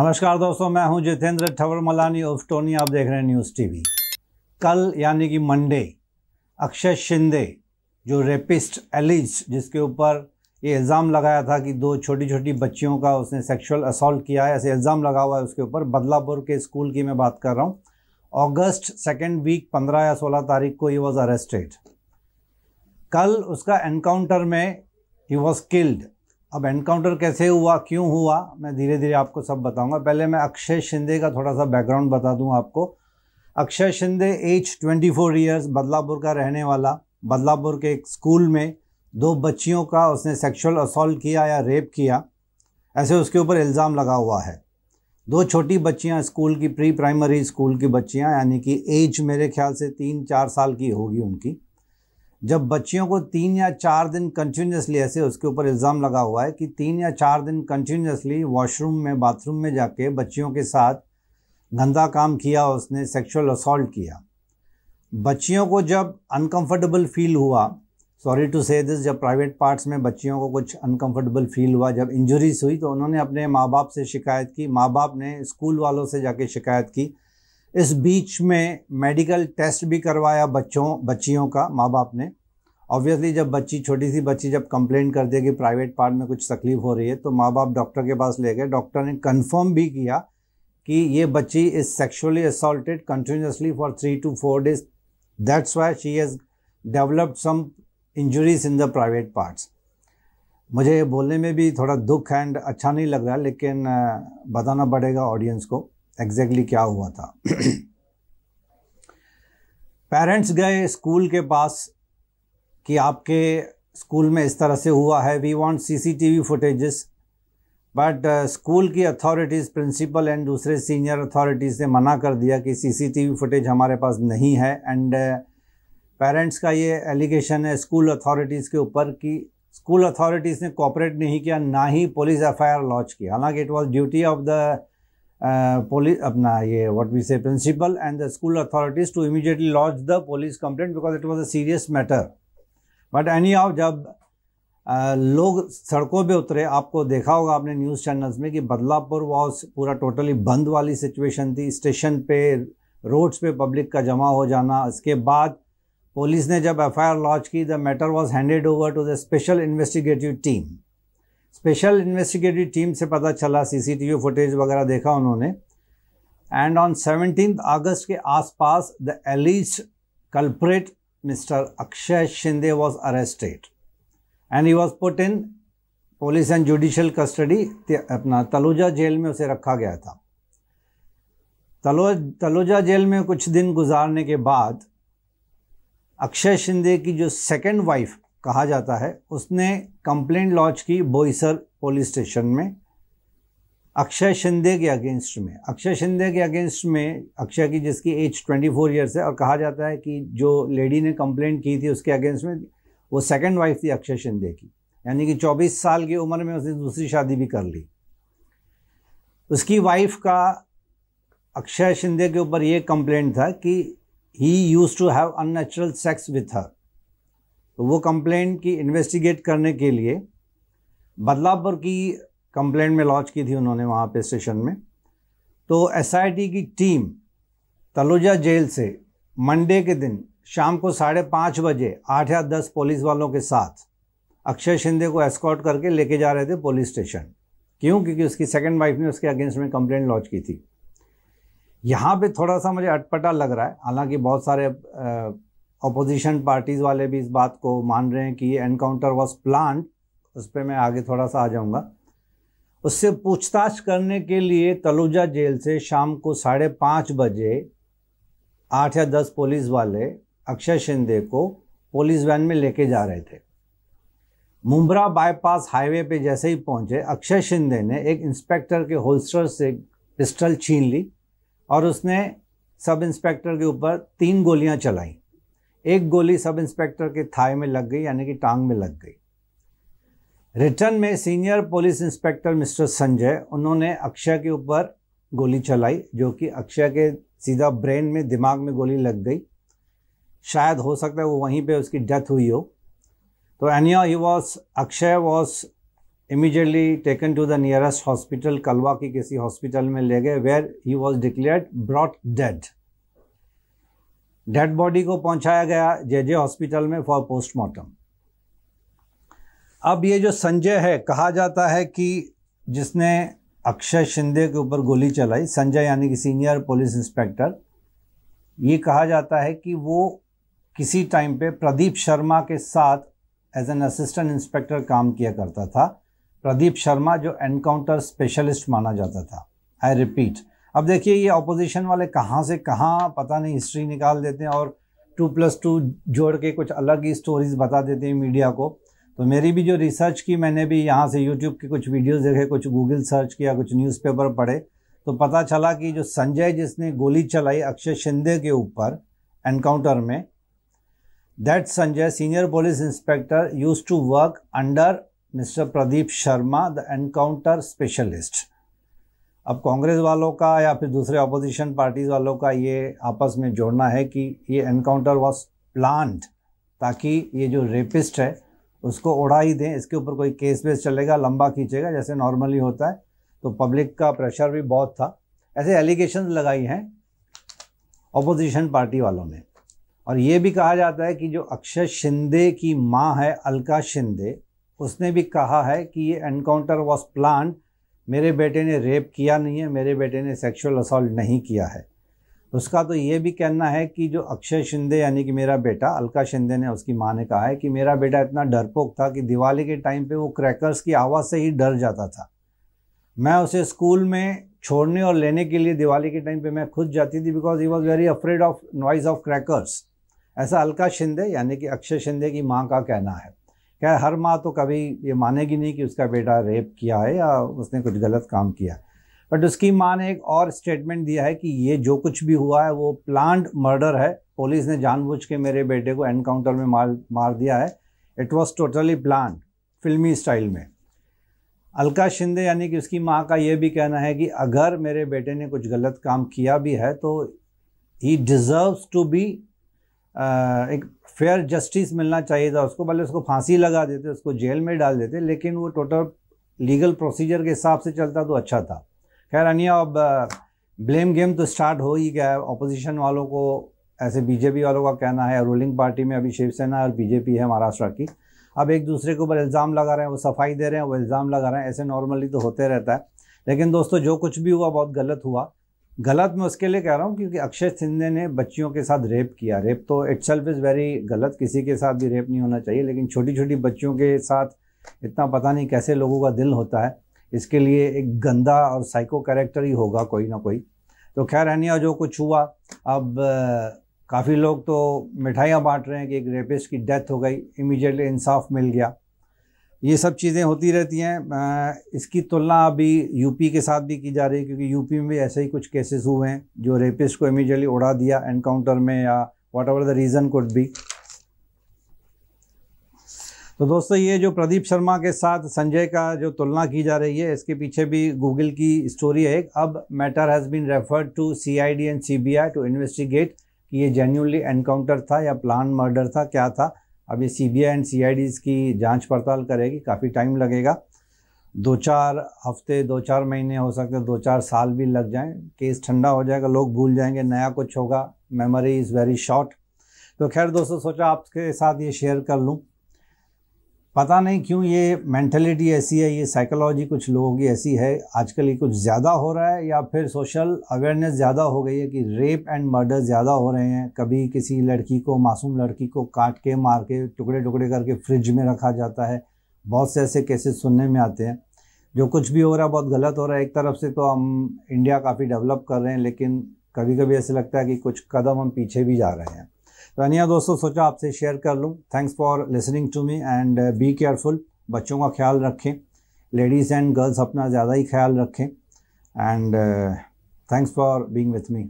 नमस्कार दोस्तों, मैं हूँ जितेंद्र ठवर मलानी ऑफ़ टोनी। आप देख रहे हैं न्यूज़ टीवी। कल यानी कि मंडे, अक्षय शिंदे, जो रेपिस्ट एलिज जिसके ऊपर ये इल्ज़ाम लगाया था कि दो छोटी छोटी बच्चियों का उसने सेक्सुअल असॉल्ट किया है, ऐसे इल्ज़ाम लगा हुआ है उसके ऊपर। बदलापुर के स्कूल की मैं बात कर रहा हूँ। अगस्त सेकेंड वीक पंद्रह या सोलह तारीख को ही वॉज़ अरेस्टेड कल उसका एनकाउंटर में ही वॉज़ किल्ड अब एनकाउंटर कैसे हुआ, क्यों हुआ, मैं धीरे धीरे आपको सब बताऊँगा। पहले मैं अक्षय शिंदे का थोड़ा सा बैकग्राउंड बता दूँ आपको। Akshay Shinde age 24 four years Badlapur का रहने वाला। बदलापुर के एक स्कूल में दो बच्चियों का उसने सेक्सुअल असॉल्ट किया या रेप किया। ऐसे उसके ऊपर इल्ज़ाम लगा हुआ है। दो छोटी बच्चियाँ स्कूल की प्री प्राइमरी स्कूल की बच्चियाँ, यानी कि एज मेरे ख्याल से तीन चार साल की होगी उनकी। जब बच्चियों को तीन या चार दिन कंटिन्यूसली ऐसे उसके ऊपर इल्ज़ाम लगा हुआ है कि तीन या चार दिन कंटिन्यूसली वॉशरूम में बाथरूम में जाके बच्चियों के साथ गंदा काम किया, उसने सेक्सुअल असॉल्ट किया। बच्चियों को जब अनकंफर्टेबल फील हुआ सॉरी टू से दिस जब प्राइवेट पार्ट्स में बच्चियों को कुछ अनकंफर्टेबल फील हुआ, जब इंजरीज हुई तो उन्होंने अपने माँ बाप से शिकायत की। माँ बाप ने स्कूल वालों से जाके शिकायत की। इस बीच में मेडिकल टेस्ट भी करवाया बच्चों, बच्चियों का माँ बाप ने। ऑब्वियसली जब बच्ची, छोटी सी बच्ची जब कंप्लेंट कर दे कि प्राइवेट पार्ट में कुछ तकलीफ़ हो रही है तो माँ बाप डॉक्टर के पास ले गए। डॉक्टर ने कंफर्म भी किया कि ये बच्ची is sexually assaulted continuously for three two four days that's why she has developed some injuries in the private parts मुझे बोलने में भी थोड़ा दुख एंड अच्छा नहीं लग रहा, लेकिन बताना पड़ेगा ऑडियंस को। एग्जैक्टली क्या हुआ था? पेरेंट्स गए स्कूल के पास कि आपके स्कूल में इस तरह से हुआ है we want CCTV footages but school की अथॉरिटीज़ प्रिंसिपल एंड दूसरे सीनियर अथॉरिटीज़ ने मना कर दिया कि सीसीटीवी फुटेज हमारे पास नहीं है एंड पेरेंट्स uh, का ये एलिगेशन है स्कूल अथॉरिटीज़ के ऊपर कि स्कूल अथॉरिटीज़ ने कॉपरेट नहीं किया ना ही पुलिस एफआईआर लॉन्च किया। हालाँकि it was duty of the police अपना ये what we say principal and the school authorities to immediately launch the police complaint because it was a serious matter but anyhow जब लोग सड़कों पे उतरे, आपको देखा होगा आपने न्यूज़ चैनल्स में कि बदलापुर वॉज़ पूरा टोटली बंद वाली सिचुएशन थी। स्टेशन पे रोड्स पे पब्लिक का जमा हो जाना। इसके बाद पुलिस ने जब एफ़ आई लॉन्च की the matter was handed over to the special investigative team special investigative team से पता चला, सीसीटीवी फुटेज वगैरह देखा उन्होंने एंड ऑन सेवनटीन अगस्त के आसपास the alleged culprit Mr. Akshay Shinde was arrested and he was put in police and judicial custody अपना Taloja jail में उसे रखा गया था तलो, तलुजा जेल में कुछ दिन गुजारने के बाद, अक्षय शिंदे की जो सेकंड वाइफ कहा जाता है, उसने कंप्लेंट लॉन्च की बोईसर पुलिस स्टेशन में, अक्षय शिंदे के अगेंस्ट में। अक्षय शिंदे के अगेंस्ट में, अक्षय की जिसकी एज 24 फोर ईयर्स है, और कहा जाता है कि जो लेडी ने कंप्लेंट की थी उसके अगेंस्ट में, वो सेकंड वाइफ थी अक्षय शिंदे की। यानी कि 24 साल की उम्र में उसने दूसरी शादी भी कर ली। उसकी वाइफ का अक्षय शिंदे के ऊपर ये कंप्लेंट था कि he used to have unnatural sex with her तो वो कंप्लेंट की इन्वेस्टिगेट करने के लिए बदलापुर की कंप्लेंट में लॉन्च की थी उन्होंने वहाँ पे स्टेशन में। तो एसआईटी की टीम तलुजा जेल से मंडे के दिन शाम को साढ़े पाँच बजे आठ या दस पुलिस वालों के साथ अक्षय शिंदे को एस्कॉर्ट करके लेके जा रहे थे पुलिस स्टेशन क्यों? क्योंकि उसकी सेकंड वाइफ ने उसके अगेंस्ट में कंप्लेंट लॉन्च की थी। यहाँ पे थोड़ा सा मुझे अटपटा लग रहा है। हालाँकि बहुत सारे अपोजिशन पार्टीज़ वाले भी इस बात को मान रहे हैं कि ये एनकाउंटर वॉज़ प्लान उस पर मैं आगे थोड़ा सा आ जाऊँगा। उससे पूछताछ करने के लिए तलुजा जेल से शाम को साढ़े पाँच बजे आठ या दस पुलिस वाले अक्षय शिंदे को पुलिस वैन में लेके जा रहे थे। मुंब्रा बाईपास हाईवे पे जैसे ही पहुँचे, अक्षय शिंदे ने एक इंस्पेक्टर के होल्स्टर से पिस्टल छीन ली और उसने सब इंस्पेक्टर के ऊपर तीन गोलियाँ चलाई। एक गोली सब इंस्पेक्टर के थाई में लग गई, यानी कि टांग में लग गई। रिटर्न में senior police inspector mister Sanjay, उन्होंने अक्षय के ऊपर गोली चलाई, जो कि अक्षय के सीधा ब्रेन में, दिमाग में गोली लग गई। शायद हो सकता है वो वहीं पे उसकी डेथ हुई हो। तो anyway he was Akshay was immediately taken to the nearest hospital Kalwa की किसी हॉस्पिटल में ले गए where he was declared brought dead dead body को पहुँचाया गया जे जे हॉस्पिटल में फॉर पोस्टमार्टम। अब ये जो संजय है, कहा जाता है कि जिसने अक्षय शिंदे के ऊपर गोली चलाई, संजय यानी कि सीनियर पुलिस इंस्पेक्टर, ये कहा जाता है कि वो किसी टाइम पे प्रदीप शर्मा के साथ एज एन असिस्टेंट इंस्पेक्टर काम किया करता था। प्रदीप शर्मा जो एनकाउंटर स्पेशलिस्ट माना जाता था। आई रिपीट अब देखिए ये अपोजिशन वाले कहाँ से कहाँ, पता नहीं हिस्ट्री निकाल देते हैं और टू प्लस टू जोड़ के कुछ अलग ही स्टोरीज बता देते हैं मीडिया को। तो मेरी भी जो रिसर्च की मैंने भी यहाँ से यूट्यूब के कुछ वीडियोस देखे, कुछ गूगल सर्च किया, कुछ न्यूज़पेपर पढ़े तो पता चला कि जो संजय जिसने गोली चलाई अक्षय शिंदे के ऊपर एनकाउंटर में that Sanjay senior police inspector used to work under mister Pradeep Sharma the encounter specialist अब कांग्रेस वालों का या फिर दूसरे अपोजिशन पार्टीज़ वालों का ये आपस में जोड़ना है कि ये एनकाउंटर वॉज़ प्लान्ड ताकि ये जो रेपिस्ट है, उसको उड़ा ही दें। इसके ऊपर कोई केस वेस चलेगा, लंबा खींचेगा, जैसे नॉर्मली होता है। तो पब्लिक का प्रेशर भी बहुत था। ऐसे एलिगेशन लगाई हैं अपोजिशन पार्टी वालों ने। और ये भी कहा जाता है कि जो अक्षय शिंदे की माँ है, अलका शिंदे, उसने भी कहा है कि ये एनकाउंटर वॉज़ प्लान मेरे बेटे ने रेप किया नहीं है, मेरे बेटे ने सेक्सुअल असॉल्ट नहीं किया है। उसका तो ये भी कहना है कि जो अक्षय शिंदे यानी कि मेरा बेटा, अलका शिंदे ने उसकी माँ ने कहा है कि मेरा बेटा इतना डरपोक था कि दिवाली के टाइम पे वो क्रैकर्स की आवाज़ से ही डर जाता था। मैं उसे स्कूल में छोड़ने और लेने के लिए दिवाली के टाइम पे मैं खुद जाती थी because he was very afraid of noise of crackers ऐसा अलका शिंदे यानी कि अक्षय शिंदे की माँ का कहना है। क्या हर माँ तो कभी ये मानेगी नहीं कि उसका बेटा रेप किया है या उसने कुछ गलत काम किया। बट उसकी माँ ने एक और स्टेटमेंट दिया है कि ये जो कुछ भी हुआ है, वो प्लान्ड मर्डर है। पुलिस ने जानबूझ के मेरे बेटे को एनकाउंटर में मार मार दिया है। इट वॉज़ टोटली प्लान फिल्मी स्टाइल में। अलका शिंदे यानी कि उसकी माँ का ये भी कहना है कि अगर मेरे बेटे ने कुछ गलत काम किया भी है तो ही डिज़र्व्स टू बी एक फेयर जस्टिस मिलना चाहिए था उसको, भले उसको फांसी लगा देते, उसको जेल में डाल देते, लेकिन वो टोटल लीगल प्रोसीजर के हिसाब से चलता तो अच्छा था। खैर, अनिया, अब ब्लेम गेम तो स्टार्ट हो ही गया है। अपोजिशन वालों को, ऐसे बीजेपी वालों का कहना है रूलिंग पार्टी में अभी शिवसेना और बीजेपी है महाराष्ट्र की। अब एक दूसरे के ऊपर इल्ज़ाम लगा रहे हैं, वो सफ़ाई दे रहे हैं, वो इल्ज़ाम लगा रहे हैं, ऐसे नॉर्मली तो होते रहता है। लेकिन दोस्तों, जो कुछ भी हुआ, बहुत गलत हुआ। गलत मैं उसके लिए कह रहा हूँ क्योंकि अक्षय सिंधे ने बच्चियों के साथ रेप किया। रेप तो इट सेल्फ इज़ वेरी गलत। किसी के साथ भी रेप नहीं होना चाहिए, लेकिन छोटी छोटी बच्चियों के साथ इतना पता नहीं कैसे लोगों का दिल होता है। इसके लिए एक गंदा और साइको कैरेक्टर ही होगा कोई ना कोई। तो खैर अनिया जो कुछ हुआ, अब, काफ़ी लोग तो मिठाइयाँ बांट रहे हैं कि एक रेपिस्ट की डेथ हो गई। इमीडिएटली इंसाफ मिल गया। ये सब चीज़ें होती रहती हैं। इसकी तुलना अभी यूपी के साथ भी की जा रही है, क्योंकि यूपी में भी ऐसे ही कुछ केसेस हुए हैं, जो रेपिस्ट को इमीडिएटली उड़ा दिया एनकाउंटर में या whatever the reason could be तो दोस्तों, ये जो प्रदीप शर्मा के साथ संजय का जो तुलना की जा रही है, इसके पीछे भी गूगल की स्टोरी है एक। अब matter has been referred to CID and CBI to investigate कि ये जेन्यूनली एनकाउंटर था या प्लान मर्डर था, क्या था। अब ये C B I and C I D की जाँच पड़ताल करेगी, काफ़ी टाइम लगेगा। दो चार हफ़्ते, दो चार महीने हो सकते हैं, दो चार साल भी लग जाएँ। केस ठंडा हो जाएगा, लोग भूल जाएँगे, नया कुछ होगा मेमोरी इज़ वेरी शॉर्ट तो खैर दोस्तों, सोचा आपके साथ ये शेयर कर लूँ। पता नहीं क्यों ये मैंटेलिटी ऐसी है, ये साइकोलॉजी कुछ लोगों की ऐसी है, आजकल ये कुछ ज़्यादा हो रहा है या फिर सोशल अवेयरनेस ज़्यादा हो गई है कि रेप एंड मर्डर ज़्यादा हो रहे हैं। कभी किसी लड़की को, मासूम लड़की को काट के, मार के टुकड़े टुकड़े करके फ्रिज में रखा जाता है। बहुत से ऐसे केसेस सुनने में आते हैं। जो कुछ भी हो रहा है, बहुत गलत हो रहा है, एक तरफ़ से तो हम इंडिया काफ़ी डेवलप कर रहे हैं, लेकिन कभी कभी ऐसे लगता है कि कुछ कदम हम पीछे भी जा रहे हैं। अनिया दोस्तों, सोचा आपसे शेयर कर लूँ। Thanks for listening to me and be careful बच्चों का ख्याल रखें। लेडीज़ एंड गर्ल्स अपना ज़्यादा ही ख्याल रखें। And thanks for being with me